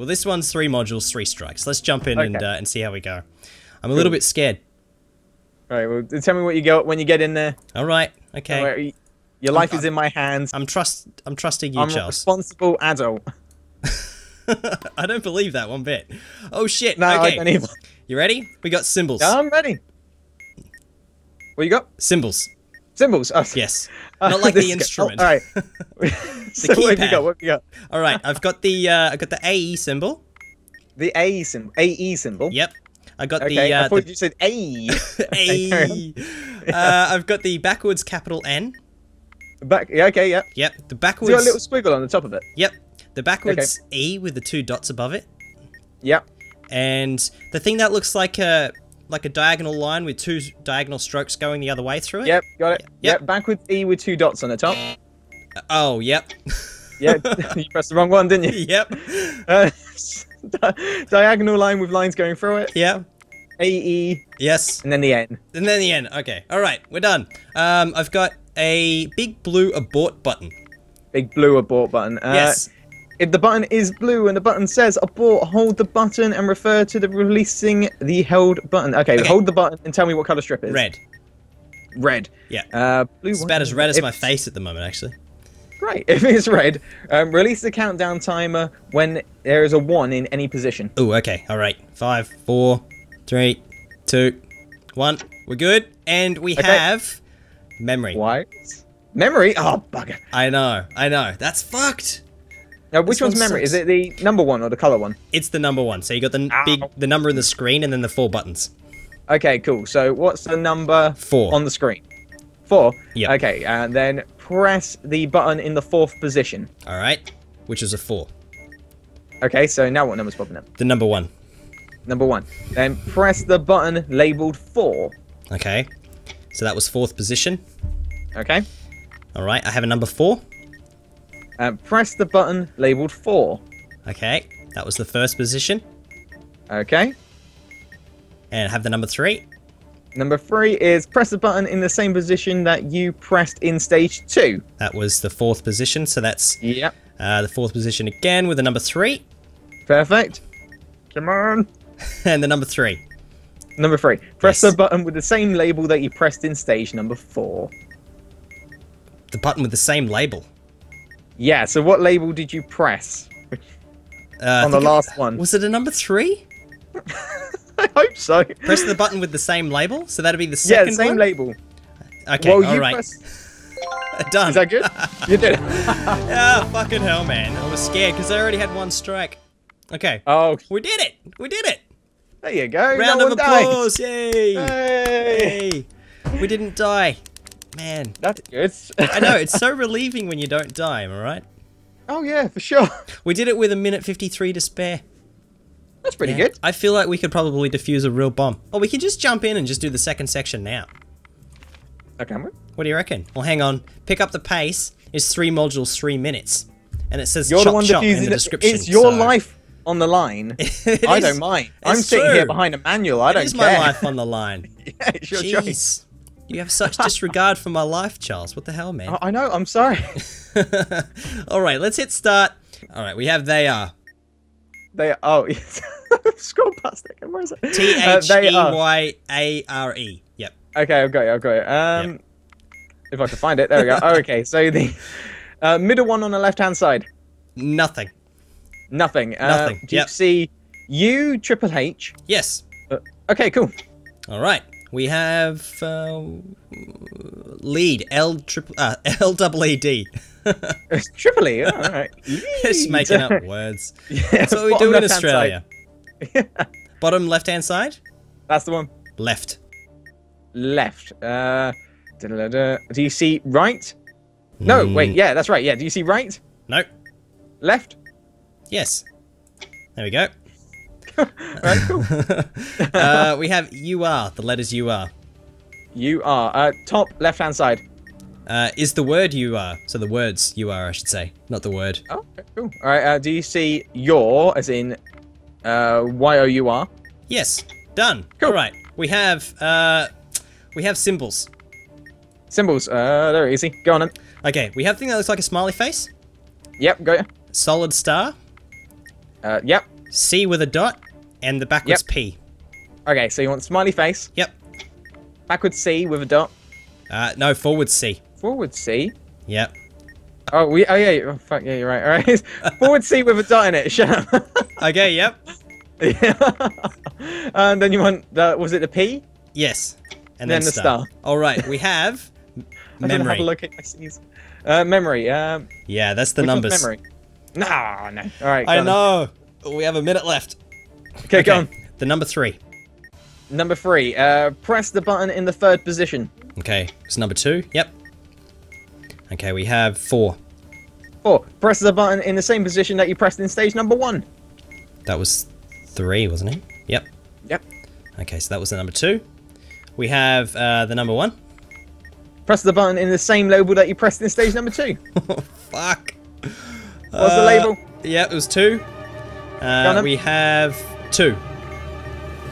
Well, this one's three modules, three strikes. Let's jump in and uh, and see how we go. I'm a little bit scared. All right. Well, tell me what you got when you get in there. All right. Okay. All right, Your life is in my hands. I'm trust. I'm trusting you, I'm a responsible adult. I don't believe that one bit. Oh shit. No, I okay. You ready? We got symbols. I'm ready. What you got? Symbols. Symbols. Oh, Yes. uh, Not like the instrument. Oh, all right. so what have you keypad. got? What have you got? All right. I've got the. Uh, I got the AE symbol. The A symbol. AE symbol. Yep. I got Okay. the. I Uh, thought the you said A. A. uh, I've got the backwards capital N. Back. Yeah. Okay. Yeah. Yep. The It's backwards. got a little squiggle on the top of it. Yep. The backwards E with the two dots above it, Yep. and the thing that looks like a like a diagonal line with two diagonal strokes going the other way through it. Yep. Got it. Yep. Yep. Backwards E with two dots on the top. Oh, yep. Yeah. you pressed the wrong one, didn't you? yep. Uh, di- diagonal line with lines going through it. Yep. AE Yes. and then the N. And then the end. Okay. All right. We're done. Um, I've got a big blue abort button. Big blue abort button. Uh, yes. If the button is blue and the button says abort, hold the button and refer to the releasing the held button. Okay, Okay. hold the button and tell me what color strip is. Red. Red. Yeah. Uh, blue. It's about as red as If- my face at the moment, actually. Right. If it's red, um, release the countdown timer when there is a one in any position. Oh, okay. All right. Five, four, three, two, one. We're good. And we Okay. have memory. What? Memory? Oh, bugger. I know. I know. That's fucked. Now, which This one's memory? sucks. Is it the number one or the color one? It's the number one. So you got the Ow. big, the number in the screen, and then the four buttons. Okay, cool. So what's the number Four. on the screen? Four. Yeah. Okay, and then press the button in the fourth position. All right. Which is a four. Okay, so now what number's popping up? The number one. Number one. Then press the button labeled four. Okay. So that was fourth position. Okay. All right. I have a number four. And press the button labeled four. Okay. That was the first position. Okay. And have the number three. Number three is press the button in the same position that you pressed in stage two. That was the fourth position. So that's Yep. uh, the fourth position again with the number three. Perfect. Come on. and the number three. Number three. Press Yes. the button with the same label that you pressed in stage number four. The button with the same label. Yeah, so what label did you press? Uh, On the think it- last one. Was it a number three? I hope so. Press the button with the same label, so that'd be the second the same one. label. Okay, well, all right, press. done. Is that good? you did. it. Ah, fucking hell, man! I was scared because I already had one strike. Okay, oh, we did it. We did it. there you go. Round no of applause! Yay! Hey, we didn't die. Man, That's good. I know it's so relieving when you don't die. Am I right? oh yeah, for sure. We did it with a minute fifty-three to spare. That's pretty Yeah. good. I feel like we could probably defuse a real bomb. Or we can just jump in and just do the second section now. Okay, I'm- What do you reckon? Well, hang on. Pick up the pace is three modules, three minutes, and it says you're chop the one chop in the it. description. It's your so- life on the line. I is- don't mind. I'm it's sitting true. here behind a manual. I It don't is care. my life on the line. yeah, it's your choice. You have such disregard for my life, Charles. What the hell, man? I I know. I'm sorry. All right, let's hit start. All right, we have they are they oh scroll past it. Where is it? T Uh, they E are. Y A R E. Yep. Okay, I've got it. I've got it. Um, if I can find it, there we go. Oh, okay, so the uh, middle one on the left-hand side, Nothing. nothing. Uh, Nothing, Do you yep. see U Triple H? Yes. Okay, cool. All right. We have uh, lead L triple uh, L double E D. Triple E. All right. Just making up words. yeah, That's what we do in Australia. Bottom left hand side. That's the one. Left. Left. Uh, da-da-da-da. do you see right? No, Mm, wait. Yeah, that's right. Yeah. Do you see right? Nope. Left? Yes. There we go. All right, cool. uh, we have you are the letters you are. you are uh, top left-hand side. Uh, is the word you are so the words you are I should say not the word. Oh, okay, cool. All right. Uh, do you see your as in uh, Y O U R? Yes. Done. Cool. All right. We have uh, we have symbols. Symbols. Uh, they're easy. Go on. Then. Okay. We have thing that looks like a smiley face. Yep. Go. Solid star. Uh, yep. C with a dot, and the backwards P. Okay, so you want smiley face, Yep. backward C with a dot, Uh, no, forward C. forward C. Yep. Oh, we. Oh yeah. Oh, fuck yeah, you're right. All right. forward C with a dot in it. Shut up. Okay, yep. yeah. and then you want the. Was it the P? Yes. And Then then, the star. star. All right, we have I'm have a memory. look at my C's. Uh, memory. Um, Yeah, that's the numbers. Memory. Nah, no. All right. I on. know. We have a minute left. Okay, go on. The number three. Number three. Uh, press the button in the third position. Okay, it's number two. Yep. Okay, we have four. Four. Press the button in the same position that you pressed in stage number one. That was three, wasn't it? Yep. Yep. Okay, so that was the number two. We have uh, the number one. Press the button in the same label that you pressed in stage number two. Fuck. What's the Uh, label? Yep, it was two. Uh, we have two.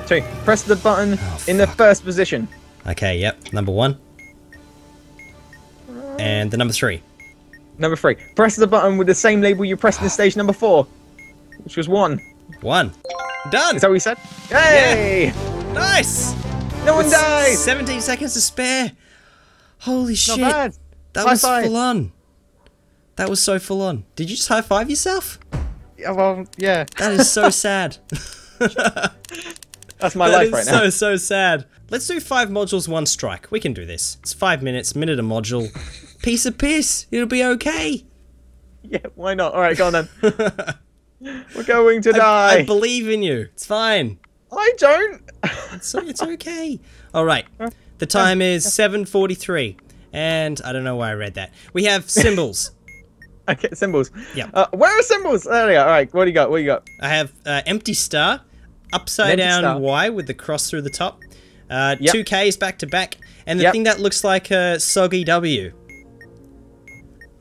Two. Press the button Oh, in the first position. Okay, yep. Number one. And the number three. Number three. Press the button with the same label you pressed in stage number four, which was one. One. Done. Is that what you said? yeah Nice. No one died. 17 seconds to spare. Holy shit. Not bad. That High was five. full on. That was so full on. Did you just high five yourself? Yeah, well, yeah. That is so sad. That's my That life right now. so so sad. Let's do five modules, one strike. We can do this. It's five minutes, minute a module. Piece of piss. It'll be okay. Yeah, why not? All right, go on then. We're going to I, die. I believe in you. It's fine. I don't. It's, it's okay. All right. The time is 7:43, and I don't know why I read that. We have symbols. okay, symbols. Yeah. Uh, where are symbols? There we go. All right, what do you got? What do you got? I have uh, empty star, upside down. Y with the cross through the top, uh, Yep. two Ks back to back, and the Yep. thing that looks like a soggy W.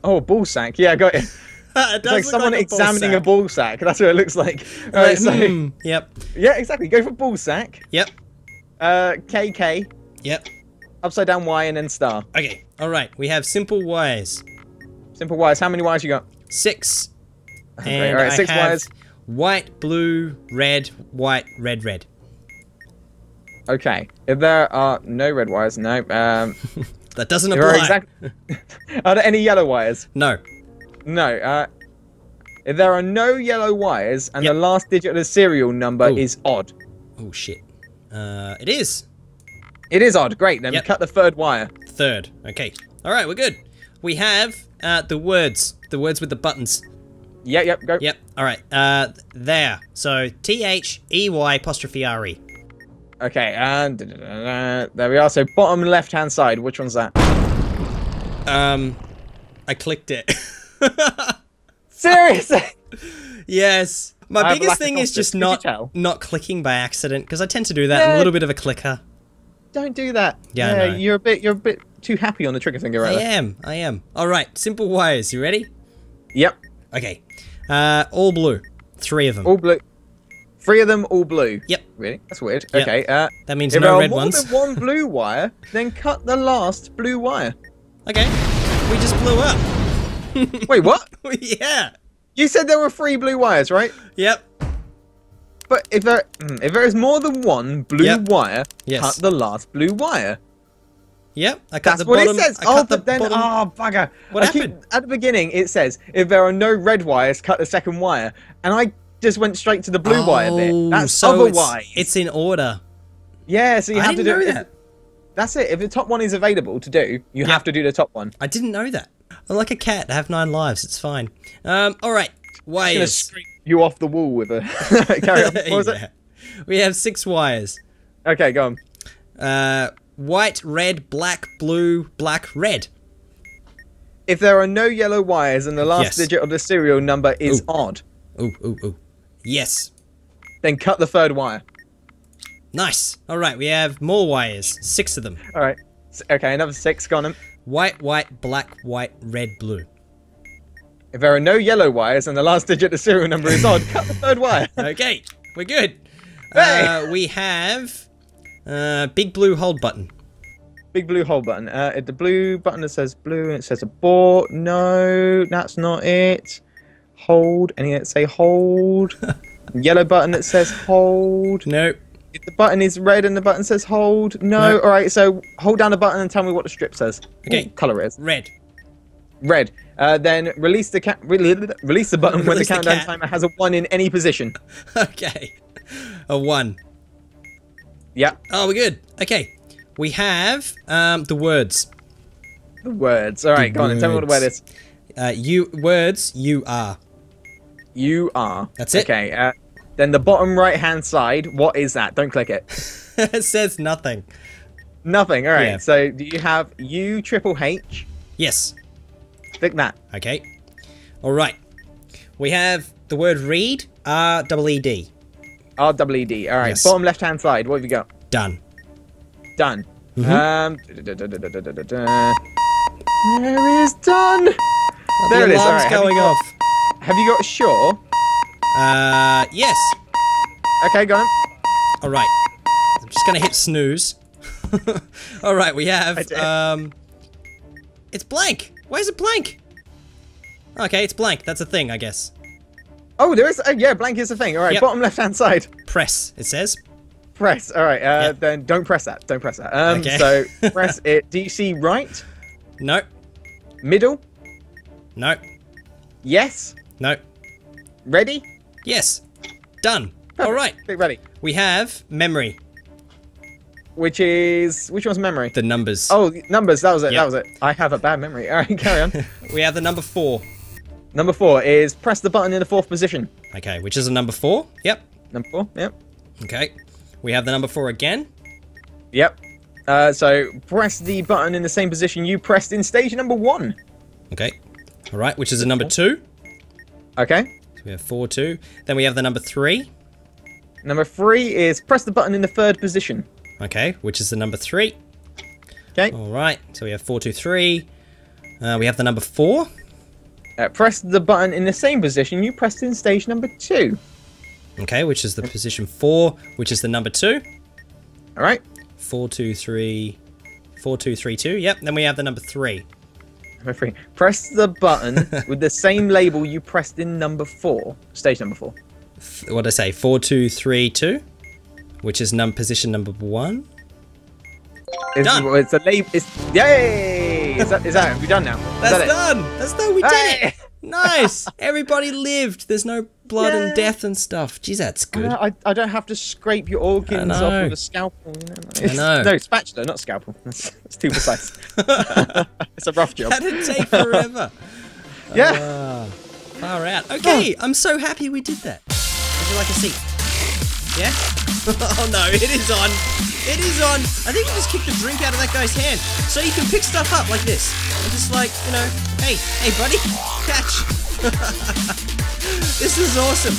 Oh, ball sack. Yeah, I got it. it It's like someone like a examining sack. a ball sack. That's what it looks like. All right, so hmm, Yep. yeah, exactly. Go for ball sack. Yep. Uh, KK, Yep. upside down Y, and then star. Okay. All right. We have simple wires. Simple wires. How many wires you got? Six. And all right, I six have wires. White, blue, red, white, red, red. Okay. If there are no red wires, no. Um, That doesn't there are apply. exact. are there any yellow wires? No. No. Uh, if there are no yellow wires and Yep. the last digit of the serial number Ooh. is odd, Oh shit. Uh, it is it is odd. Great. Then Yep. cut the third wire. third. Okay. All right. We're good. We have uh, the words. The words with the buttons. Yep. Yep. Go. Yep. All right. Uh, there. So T H E Y apostrophe R E. Okay. And da-da-da-da. there we are. So bottom left hand side. Which one's that? Um, I clicked it. Seriously. yes. My I biggest thing is just Could not not clicking by accident because I tend to do that. I'm a little bit of a clicker. Don't do that. Yeah, I know. you're a bit. You're a bit too happy on the trigger finger I right there. am. I am. All right. Simple wires. You ready? Yep. Okay. Uh, all blue. Three of them. All blue. Three of them all blue. Yep. Really? That's weird. Yep. Okay. Uh, That means if there are red more ones. than one blue wire, then cut the last blue wire. Okay. We just blew up. Wait, what? yeah. You said there were three blue wires, right? Yep. But if there mm, if there is more than one blue Yep. wire, Yes. cut the last blue wire. Yep. I cut That's the what bottom. it says. Oh, the but then bottom. oh bugger! What I keep- happened? at the beginning, it says if there are no red wires, cut the second wire, and I just went straight to the blue wire bit. Oh, That's so otherwise. It's, it's in order. yeah, so you I have to do if- that. That's it. If the top one is available to do, you have to do the top one. I didn't know that. I'm like a cat. I have nine lives. It's fine. Um. All right. Wires. you off the wall with a carry on. What was it? We have six wires. Okay, go on. Uh, white, red, black, blue, black, red. If there are no yellow wires and the last Yes. digit of the serial number is Ooh. odd, Ooh, ooh, ooh. Yes. then cut the third wire. Nice. All right. We have more wires. Six of them. All right. Okay, another six. Go on. White, white, black, white, red, blue. If there are no yellow wires and the last digit of the serial number is odd, cut the third wire. Okay, we're good. Hey! Uh, we have uh, big blue hold button. Big blue hold button. Uh, the blue button that says blue and it says abort. No, that's not it. hold. Any that say hold. Yellow button that says hold. No. If the button is red and the button says hold, no. No. All right, so hold down the button and tell me what the strip says. Okay. What color is Red. Red. Uh, then release the cat. Release the button when the Release the countdown timer has a one in any position. Okay. A one. Yeah. Oh, we're good. Okay. We have um, the words. The words. All right, go on tell me what the word words. is. Uh, you words. You are. You are. That's it. Okay. Uh, then the bottom right hand side. What is that? Don't click it. it says nothing. Nothing. All right. Yeah. So do you have U triple H? Yes. Click that. Okay. All right. We have the word read. R double E D. R W E D. All right. Yes. Bottom left hand side. What have you got? Done. Done. Mm-hmm. Um. da-da-da-da-da-da-da. There is done. There the it is. All alarm's right. Going got, off. have you got sure? Uh, yes. Okay, go on. All right. I'm just gonna hit snooze. All right. We have um. It's blank. Why is it blank? Okay, it's blank. That's a thing, I guess. Oh, there is. Oh, yeah, blank is the thing. All right. Yep. Bottom left hand side. Press. It says. Press. All right. Uh, Yep. Then don't press that. Don't press that. Um. Okay. So press it. Do you see right? No. Middle? No. Yes. No. Ready? Yes. Done. All right. Click ready. We have memory. Which is which one's memory? The numbers. Oh, numbers. That was it. Yep. That was it. I have a bad memory. All right, carry on. We have the number four. Number four is press the button in the fourth position. Okay, which is a number four. Yep. Number four. Yep. Okay. We have the number four again. Yep. Uh, so press the button in the same position you pressed in stage number one. Okay. All right, which is a number two. Okay. So we have four, two. Then we have the number three. Number three is press the button in the third position. Okay, which is the number three. Okay. All right. So we have four, two, three. Uh, we have the number four. Uh, press the button in the same position you pressed in stage number two. Okay, which is the position four, which is the number two. All right. Four, two, three. Four, two, three, two. Yep. Then we have the number three. Number three. Press the button with the same label you pressed in number four. Stage number four. What did I say? Four, two, three, two. Which is num position number one. It's, Done. It's a label. It's yay! Is that, is that? Have we done now? That's that it? done. That's done. We did Hey! it. Nice. Everybody lived. There's no blood Yeah. and death and stuff. Geez, that's good. Uh, I, I don't have to scrape your organs off with a scalpel. You know? It's- know. No, spatula, not scalpel. That's, that's too precise. it's a rough job. That'd take forever. Yeah. Ah, far out. Okay, I'm so happy we did that. Would you like a seat? Yeah? oh no, it is on. It is on. I think you just kicked the drink out of that guy's hand. So you can pick stuff up like this. And just like, you know, hey, hey buddy, catch. this is awesome.